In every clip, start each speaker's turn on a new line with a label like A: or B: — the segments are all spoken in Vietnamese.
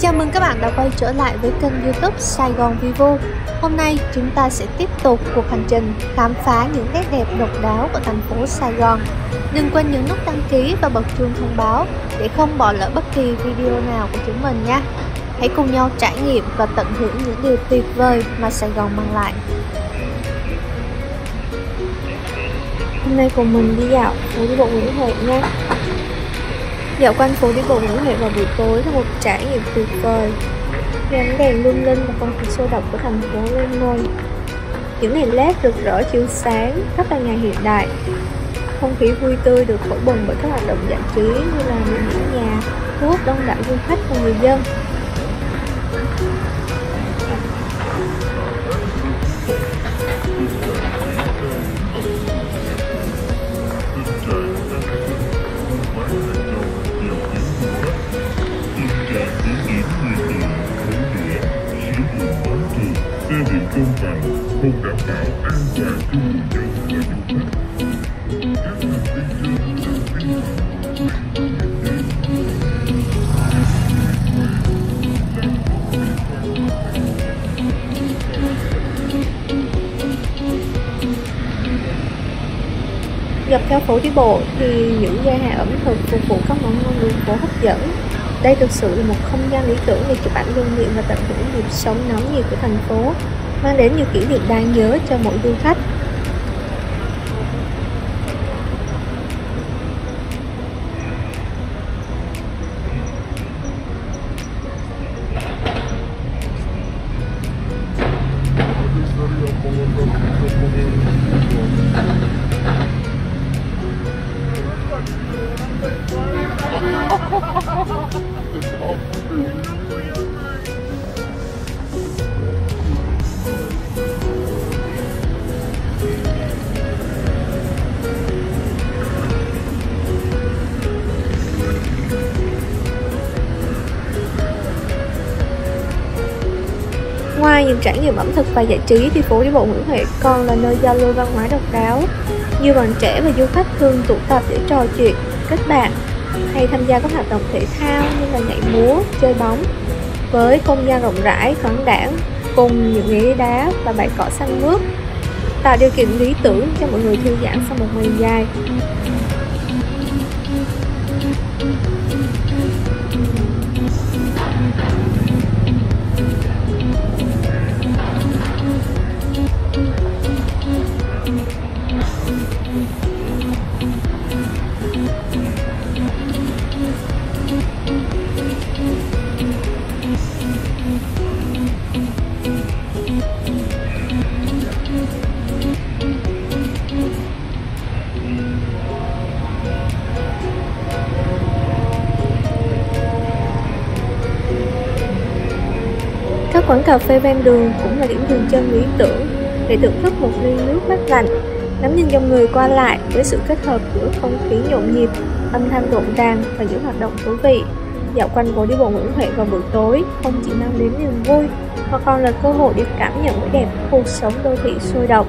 A: Chào mừng các bạn đã quay trở lại với kênh youtube Sài Gòn Vivo. Hôm nay chúng ta sẽ tiếp tục cuộc hành trình khám phá những nét đẹp độc đáo của thành phố Sài Gòn. Đừng quên nhấn nút đăng ký và bật chuông thông báo để không bỏ lỡ bất kỳ video nào của chúng mình nha. Hãy cùng nhau trải nghiệm và tận hưởng những điều tuyệt vời mà Sài Gòn mang lại.
B: Hôm nay cùng mình đi dạo phố đi bộ Nguyễn Huệ nha. Dạo quanh phố đi bộ Nguyễn Huệ vào buổi tối là một trải nghiệm tuyệt vời. Khi ánh đèn lung linh và không khí sôi động của thành phố lên ngôi. Những đèn led rực rỡ chiếu sáng, rất là ngày hiện đại. Không khí vui tươi được thổi bùng bởi các hoạt động giải trí như là những nhà, thu hút đông đảo du khách và người dân.
C: Gặp an toàn cho người dân và du khách. Các vi phạm
B: Dọc theo phố đi bộ thì những gian hàng ẩm thực phục vụ các món ngon đường phố hấp dẫn. Đây thực sự là một không gian lý tưởng để chụp ảnh lưu niệm và tận hưởng nhịp sống nóng nhiệt của thành phố, mang đến nhiều kỷ niệm đáng nhớ cho mỗi du khách. Những trải nghiệm ẩm thực và giải trí thì phố đi bộ Nguyễn Huệ còn là nơi giao lưu văn hóa độc đáo. Nhiều bạn trẻ và du khách thường tụ tập để trò chuyện, kết bạn hay tham gia các hoạt động thể thao như là nhảy múa, chơi bóng. Với không gian rộng rãi, thoáng đãng cùng những ghế đá và bãi cỏ xanh mướt tạo điều kiện lý tưởng cho mọi người thư giãn sau một ngày dài. Quán cà phê ven đường cũng là điểm dừng chân lý tưởng để thưởng thức một ly nước mát lạnh, ngắm nhìn dòng người qua lại với sự kết hợp giữa không khí nhộn nhịp, âm thanh rộn ràng và những hoạt động thú vị. Dạo quanh phố đi bộ Nguyễn Huệ vào buổi tối không chỉ mang đến niềm vui mà còn là cơ hội để cảm nhận vẻ đẹp cuộc sống đô thị sôi động.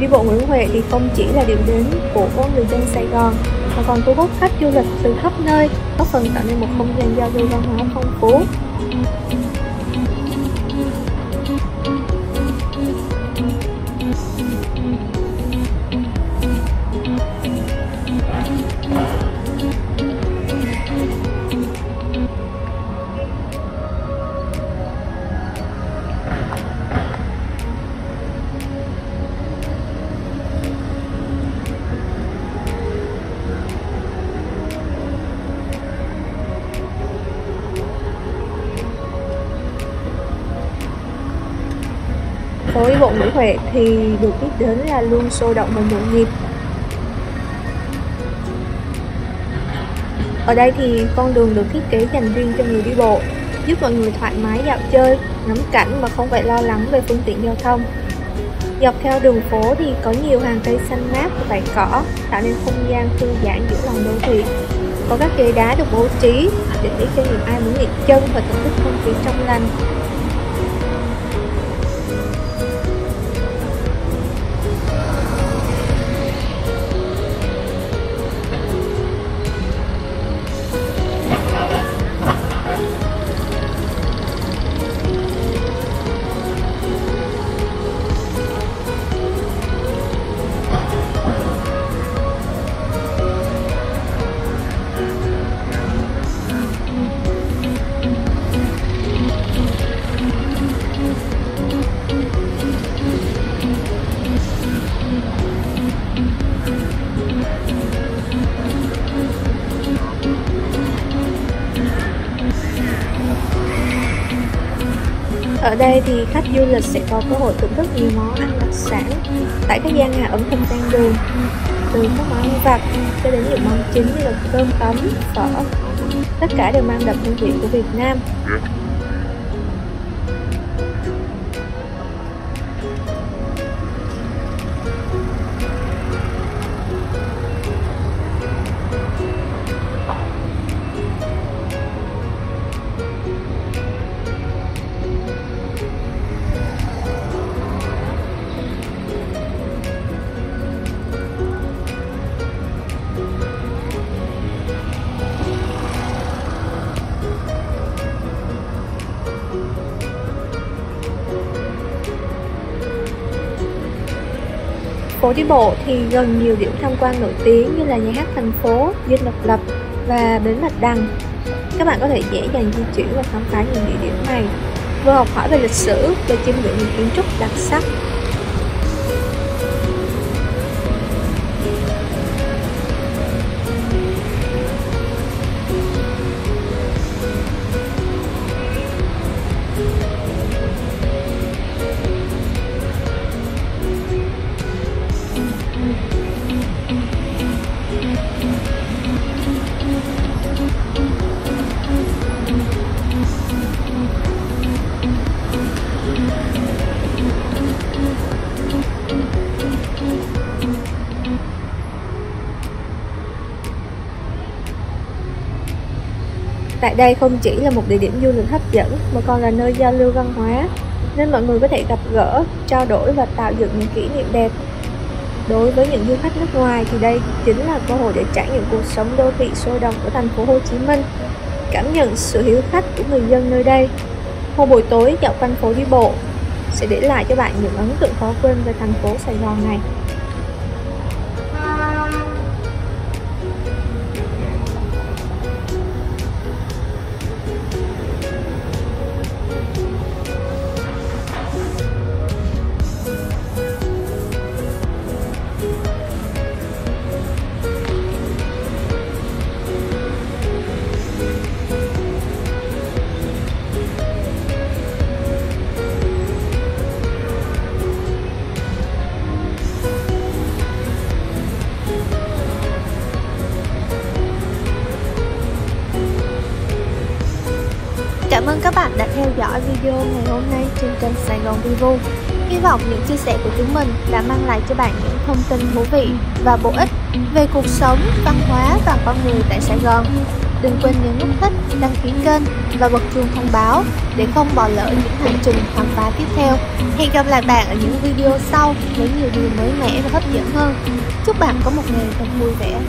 B: Đi bộ Nguyễn Huệ thì không chỉ là điểm đến của người dân Sài Gòn mà còn thu hút khách du lịch từ khắp nơi, góp phần tạo nên một không gian giao lưu văn hóa phong phú. Bộ Nguyễn Huệ thì được biết đến là luôn sôi động và nhộn nhịp Ở đây thì con đường được thiết kế dành riêng cho người đi bộ, giúp mọi người thoải mái dạo chơi, ngắm cảnh mà không phải lo lắng về phương tiện giao thông. Dọc theo đường phố thì có nhiều hàng cây xanh mát và bãi cỏ, tạo nên không gian thư giãn giữa lòng đô thị. Có các ghế đá được bố trí để cho những ai muốn nghỉ chân và thưởng thức không khí trong lành. Ở đây thì khách du lịch sẽ có cơ hội thưởng thức nhiều món ăn đặc sản tại các gian hàng ẩm thực ven đường từ các món ăn vặt cho đến những món chính như là cơm tấm, phở. Tất cả đều mang đậm hương vị của Việt Nam. Phố đi bộ thì gần nhiều điểm tham quan nổi tiếng như là nhà hát thành phố, dinh độc lập và bến Bạch Đằng. Các bạn có thể dễ dàng di chuyển và khám phá những địa điểm này, vừa học hỏi về lịch sử, và chiêm ngưỡng những kiến trúc đặc sắc Tại đây không chỉ là một địa điểm du lịch hấp dẫn mà còn là nơi giao lưu văn hóa, nên mọi người có thể gặp gỡ, trao đổi và tạo dựng những kỷ niệm đẹp. Đối với những du khách nước ngoài thì đây chính là cơ hội để trải nghiệm cuộc sống đô thị sôi động của thành phố Hồ Chí Minh, cảm nhận sự hiếu khách của người dân nơi đây. Một buổi tối dạo quanh phố đi bộ sẽ để lại cho bạn những ấn tượng khó quên về thành phố Sài Gòn này.
A: Các bạn đã theo dõi video ngày hôm nay trên kênh Sài Gòn Vivo. Hy vọng những chia sẻ của chúng mình đã mang lại cho bạn những thông tin thú vị và bổ ích về cuộc sống, văn hóa và con người tại Sài Gòn. Đừng quên nhấn nút thích, đăng ký kênh và bật chuông thông báo để không bỏ lỡ những hành trình khám phá tiếp theo. Hẹn gặp lại bạn ở những video sau với nhiều điều mới mẻ và hấp dẫn hơn. Chúc bạn có một ngày thật vui vẻ.